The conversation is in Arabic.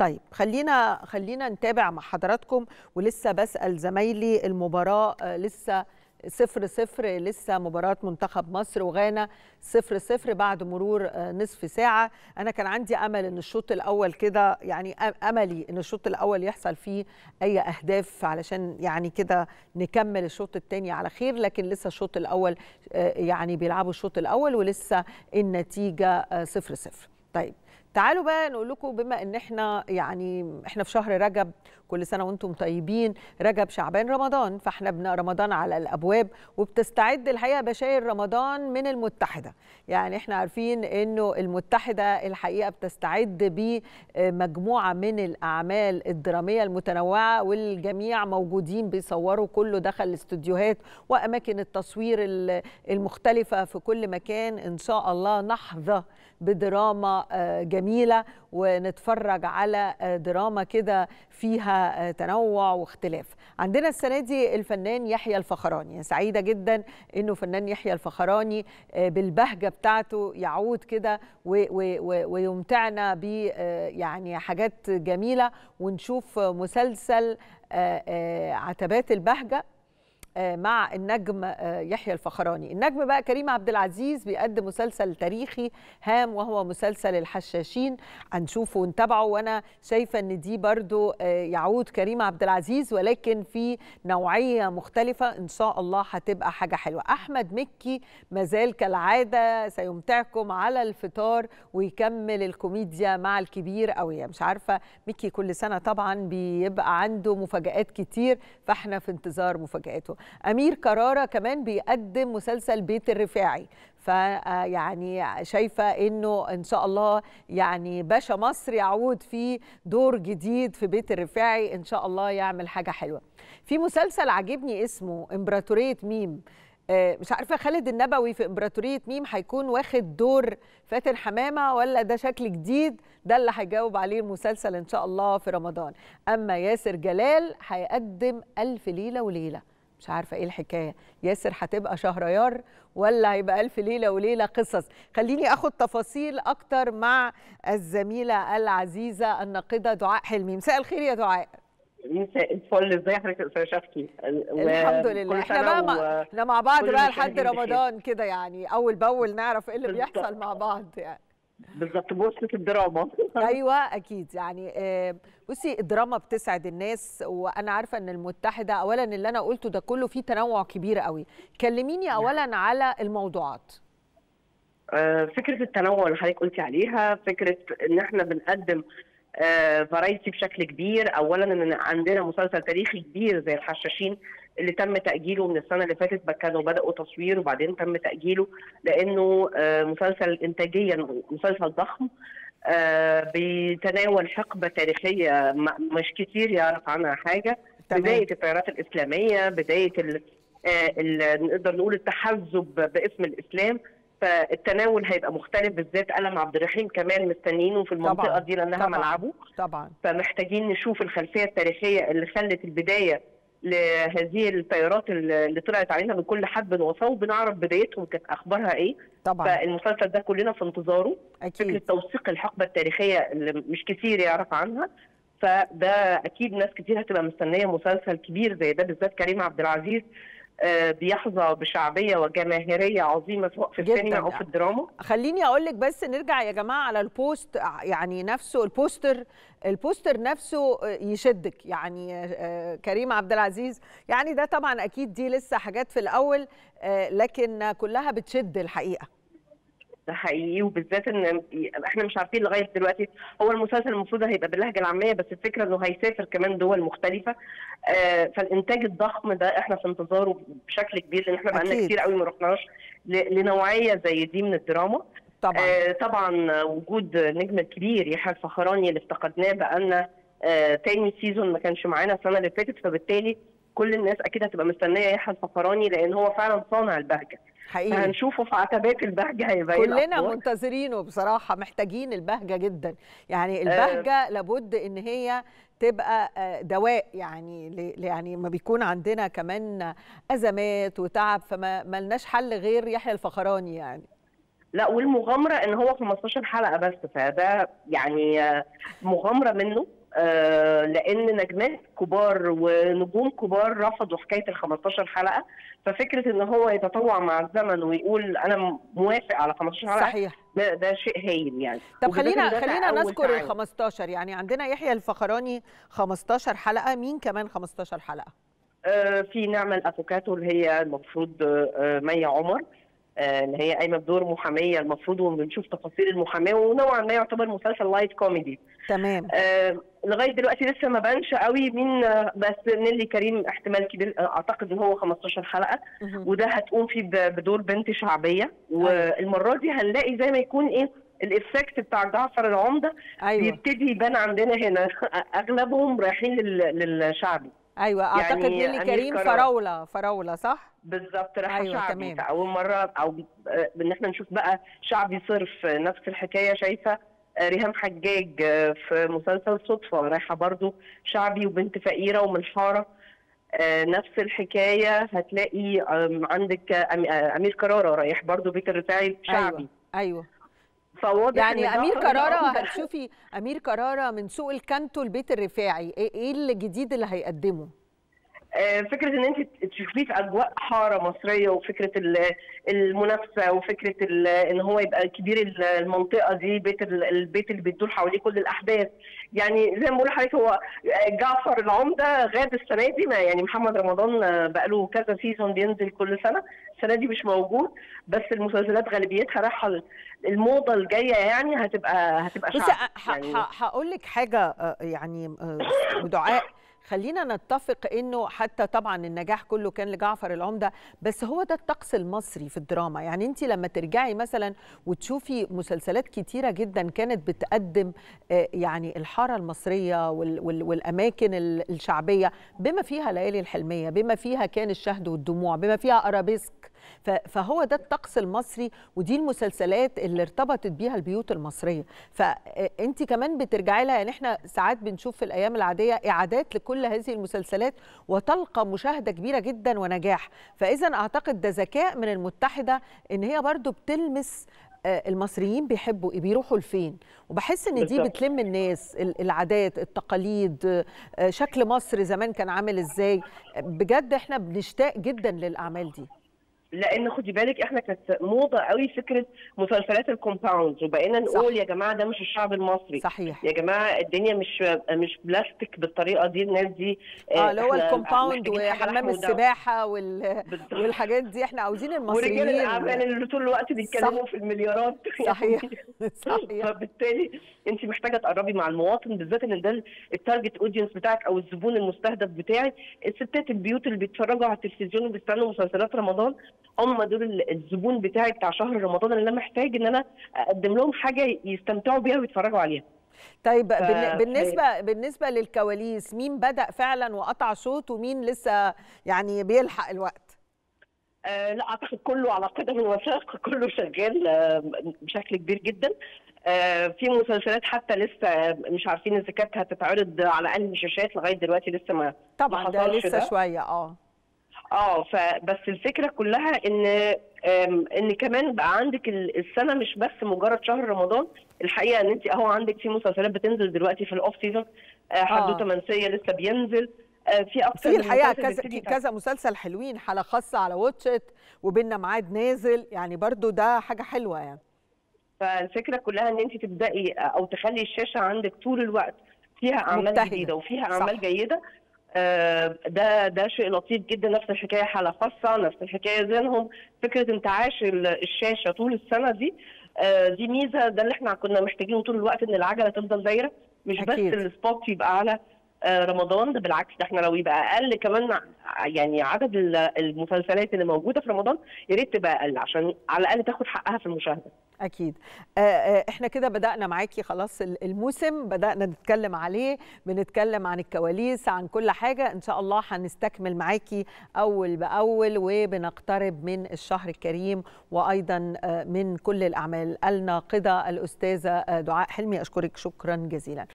طيب خلينا خلينا نتابع مع حضراتكم ولسه بسأل زمايلي المباراة آه، لسه صفر صفر لسه مباراة منتخب مصر وغانا صفر صفر بعد مرور آه، نصف ساعة. أنا كان عندي أمل إن الشوط الأول كده يعني أملي إن الشوط الأول يحصل فيه أي أهداف علشان يعني كده نكمل الشوط الثاني على خير لكن لسه الشوط الأول آه، يعني بيلعبوا الشوط الأول ولسه النتيجة صفر صفر. طيب تعالوا بقى نقول لكم بما إن إحنا يعني إحنا في شهر رجب كل سنة وأنتم طيبين رجب شعبان رمضان فإحنا بن رمضان على الأبواب وبتستعد الحقيقة بشاير رمضان من المتحدة. يعني إحنا عارفين إنه المتحدة الحقيقة بتستعد بمجموعة من الأعمال الدرامية المتنوعة والجميع موجودين بيصوروا كله دخل الاستوديوهات وأماكن التصوير ال- المختلفة في كل مكان. إن شاء الله نحظى بدراما آه، جميلة ونتفرج على آه، دراما كده فيها آه، تنوع واختلاف. عندنا السنة دي الفنان يحيى الفخراني. سعيدة جدا إنه فنان يحيى الفخراني آه، بالبهجة بتاعته يعود كده ويمتعنا ب يعني حاجات جميلة. ونشوف مسلسل عتبات البهجة. مع النجم آه، يحيى الفخراني. النجم بقى كريم عبد العزيز بيقدم مسلسل تاريخي هام وهو مسلسل الحشاشين. هنشوفه ونتابعه وأنا شايفة إن دي برضو آه، يعود كريم عبد العزيز ولكن في نوعية مختلفة. إن شاء الله هتبقى حاجة حلوة. أحمد مكي مازال كالعادة سيمتعكم على الفطار ويكمل الكوميديا مع الكبير قوي مش عارفة. مكي كل سنة طبعا بيبقى عنده مفاجآت كتير فإحنا في انتظار مفاجآته. أمير كرارة كمان بيقدم مسلسل بيت الرفاعي. فيعني شايفة إنه إن شاء الله يعني باشا مصر يعود في دور جديد في بيت الرفاعي إن شاء الله يعمل حاجة حلوة. في مسلسل عاجبني اسمه إمبراطورية ميم. آه، مش عارفة خالد النبوي في إمبراطورية ميم هيكون واخد دور فاتن حمامة ولا ده شكل جديد؟ ده اللي هيجاوب عليه المسلسل إن شاء الله في رمضان. أما ياسر جلال هيقدم ألف ليلة وليلة. مش عارفة إيه الحكاية. ياسر هتبقى شهريار ولا هيبقى ألف ليلة وليلة قصص؟ خليني آخد تفاصيل أكتر مع الزميلة العزيزة الناقدة دعاء حلمي. مساء الخير يا دعاء. مساء الفل. ازي حضرتك يا أستاذ شفتي؟ الحمد لله. إحنا بقى مع... إحنا مع بعض بقى لحد. رمضان كده يعني. أول بأول نعرف إيه اللي. بيحصل مع بعض يعني. بالظبط بوصلة الدراما. أيوه أكيد. يعني آه، بصي الدراما بتسعد الناس وأنا عارفة إن المتحدة اولا اللي أنا قلته ده كله فيه تنوع كبير قوي. كلميني اولا على الموضوعات. آه، فكرة التنوع اللي حضرتك قلتي عليها فكرة إن إحنا بنقدم فرايتي بشكل كبير. اولا إن عندنا مسلسل تاريخي كبير زي الحشاشين اللي تم تأجيله من السنة اللي فاتت كانوا بدأوا تصوير وبعدين تم تأجيله لأنه آه، مسلسل انتاجيا مسلسل ضخم آه، بيتناول حقبة تاريخية مش كتير يعرف عنها حاجة. بداية التيارات الإسلامية بداية آه، نقدر نقول التحزب باسم الإسلام. فالتناول هيبقى مختلف بالذات ألم عبد الرحيم كمان مستنيينه في المنطقة طبعاً، دي لأنها طبعاً. ملعبه. طبعا. فمحتاجين نشوف الخلفية التاريخية اللي خلت البداية لهذه التيارات اللي طلعت علينا من كل حدب وصوب بنعرف بدايتهم كانت أخبارها إيه. طبعا. فالمسلسل ده كلنا في انتظاره. فكرة أكيد توثيق الحقبة التاريخية اللي مش كتير يعرف عنها. فده أكيد ناس كتير هتبقى مستنية مسلسل كبير زي ده بالذات كريم عبد العزيز. بيحظى بشعبية وجماهيرية عظيمة سواء في. السينما أو في الدراما. خليني أقول لك بس نرجع يا جماعة على ال post يعني نفسه ال poster البوستر نفسه يشدك. يعني آه، كريم عبد العزيز يعني ده طبعا أكيد دي لسه حاجات في الأول آه، لكن كلها بتشد الحقيقة. ده حقيقي وبالذات إن إحنا مش عارفين لغاية دلوقتي هو المسلسل المفروض هيبقى باللهجة العامية بس الفكرة إنه هيسافر كمان دول مختلفة. آه فالإنتاج الضخم ده إحنا في انتظاره بشكل كبير لأن إحنا بقالنا أكيد. كتير قوي ما رحناش لنوعية زي دي من الدراما. طبعا. آه طبعا وجود النجم الكبير يحيى الفخراني اللي افتقدناه بقالنا آه تاني سيزون ما كانش معانا السنة اللي فاتت فبالتالي كل الناس أكيد هتبقى مستنية يحيى الفخراني لأن هو فعلا صانع البهجة. حقيقي. هنشوفه في عتبات البهجة هيبقى إيه كلنا. منتظرينه بصراحة محتاجين البهجة جدا. يعني البهجة لابد إن هي تبقى آه، دواء يعني يعني ما بيكون عندنا كمان أزمات وتعب فما ملناش حل غير يحيى الفخراني يعني. لا والمغامرة إن هو 15 حلقة بس فده يعني آه، مغامرة منه. آه، لأن نجمات كبار ونجوم كبار رفضوا حكاية ال 15 حلقة. ففكرة إن هو يتطوع مع الزمن ويقول أنا موافق على 15 حلقة صحيح. ده, ده شيء هايل يعني. طب خلينا خلينا نذكر ال تعاون. 15 يعني عندنا يحيى الفخراني 15 حلقة مين كمان 15 حلقة؟ آه، في نعمة الأفوكاتو اللي هي المفروض آه، آه، مي عمر آه، اللي هي قايمة بدور محامية. المفروض وبنشوف تفاصيل المحاماة ونوعا ما يعتبر مسلسل light كوميدي تمام. آه، لغاية دلوقتي لسه ما بانش قوي مين بس نيلي كريم احتمال كبير أعتقد إن هو 15 حلقة. وده هتقوم فيه بدور بنت شعبية. والمرة دي هنلاقي زي ما يكون إيه ال effect بتاع جعفر العمدة أيوه. بيبتدي يبان عندنا هنا. أغلبهم رايحين لل- للشعبي. أيوه أعتقد يعني نيلي كريم. فراولة فراولة صح؟ بالظبط رايحه أيوة، أيوة تمام. شعبي فأول مرة أو آه، إن إحنا نشوف بقى شعبي صرف نفس الحكاية شايفة ريهام حجاج آه، في مسلسل صدفة رايحة برضو شعبي وبنت فقيرة ومن حارة. آه، نفس الحكاية هتلاقي عندك آه، أمير كرارة رايح برضو بيت الرفاعي شعبي. أيوه. أيوه فواضح يعني أمير العمدة- هتشوفي أمير كرارة من سوق الكانتو البيت الرفاعي. إيه إيه الجديد اللي هيقدمه؟ فكرة إن أنت تشوفيه في أجواء حارة مصرية وفكرة ال- المنافسة وفكرة إن هو يبقى كبير ال- المنطقة دي بيت ال- البيت اللي بتدور حواليه كل الأحداث. يعني زي ما بقول لحضرتك هو جعفر العمدة غاب السنة دي ما يعني محمد رمضان آه، بقاله كذا سيزون بينزل كل سنة. السنة دي مش موجود بس المسلسلات غالبيتها رايحة الموضة الجاية يعني هتبقى هتبقى شعبي يعني هقول لك حاجة آه، يعني آه، دعاء خلينا نتفق إنه حتى طبعا النجاح كله كان لجعفر العمدة بس هو ده الطقس المصري في الدراما. يعني انت لما ترجعي مثلا وتشوفي مسلسلات كتيرة جدا كانت بتقدم آه، يعني الحارة المصرية وال- وال- والأماكن ال- الشعبية بما فيها ليالي الحلمية بما فيها كان الشهد والدموع بما فيها أرابيسك فهو ده الطقس المصري ودي المسلسلات اللي ارتبطت بيها البيوت المصرية. فانت كمان بترجعي لها يعني إحنا ساعات بنشوف في الأيام العادية إعادات لكل هذه المسلسلات وتلقى مشاهدة كبيرة جدا ونجاح. فاذا أعتقد ده ذكاء من المتحدة إن هي برضو بتلمس آه، المصريين بيحبوا إيه بيروحوا لفين؟ وبحس إن دي. بتلم الناس ال- العادات التقاليد آه، شكل مصر زمان كان عامل إزاي؟ بجد إحنا بنشتاق جدا للأعمال دي. لأن خدي بالك إحنا كانت موضة قوي فكرة مسلسلات ال compound وبقينا نقول صح. يا جماعة ده مش الشعب المصري. صحيح. يا جماعة الدنيا مش مش بلاستيك بالطريقة دي الناس دي آه اللي هو ال compound وحمام. السباحة وال... والحاجات دي إحنا عاوزين المصريين. ورجال الأعمال اللي طول الوقت بيتكلموا في المليارات. صحيح. صحيح. فبالتالي أنت محتاجة تقربي مع المواطن بالذات إن ده ال target audience بتاعك أو الزبون المستهدف بتاعي الستات البيوت اللي بيتفرجوا على التلفزيون وبيستنوا مسلسلات رمضان هم دول ال- الزبون بتاعي بتاع شهر رمضان اللي أنا محتاج إن أنا أقدم لهم حاجة يستمتعوا بيها ويتفرجوا عليها. طيب ف- بالن- بالنسبة بالنسبة للكواليس مين بدأ فعلا وقطع شوط ومين لسه يعني بيلحق الوقت؟ آه لا أعتقد كله على قدم وساق كله شغال آه بشكل كبير جدا. آه في مسلسلات حتى لسه مش عارفين إذا كانت هتتعرض على أنهي شاشات لغاية دلوقتي لسه ما طبعا ما ده لسه ده. شوية آه. آه فبس الفكرة كلها إن إن كمان بقى عندك ال- السنة مش بس مجرد شهر رمضان الحقيقة إن أنت أهو عندك في مسلسلات بتنزل دلوقتي في الأوف سيزون حدوته منسيه لسه بينزل آه، في أكتر في الحقيقة كذا كذا مسلسل حلوين حلقه خاصة على Watch It وبيننا ميعاد نازل يعني برضو ده حاجة حلوة يعني فالفكرة كلها إن أنت تبدأي أو تخلي الشاشة عندك طول الوقت فيها أعمال مبتهجة. جديدة وفيها صح. أعمال جيدة آه، ده ده شيء لطيف جدا نفس الحكاية حالة خاصة نفس الحكاية زينهم فكرة انتعاش ال- الشاشة طول السنة دي آه، دي ميزة ده اللي إحنا كنا محتاجينه طول الوقت إن العجلة تفضل دايرة مش أكيد. بس السبوت يبقى على آه، رمضان ده بالعكس ده إحنا لو يبقى أقل كمان يعني عدد ال- المسلسلات اللي موجودة في رمضان يا ريت تبقى أقل عشان على الأقل تاخد حقها في المشاهدة. أكيد. آه، آه، إحنا كده بدأنا معاكي خلاص ال- الموسم بدأنا نتكلم عليه بنتكلم عن الكواليس عن كل حاجة إن شاء الله هنستكمل معاكي أول بأول وبنقترب من الشهر الكريم وأيضا آه، من كل الأعمال الناقدة. الأستاذة آه، دعاء حلمي أشكرك شكرا جزيلا.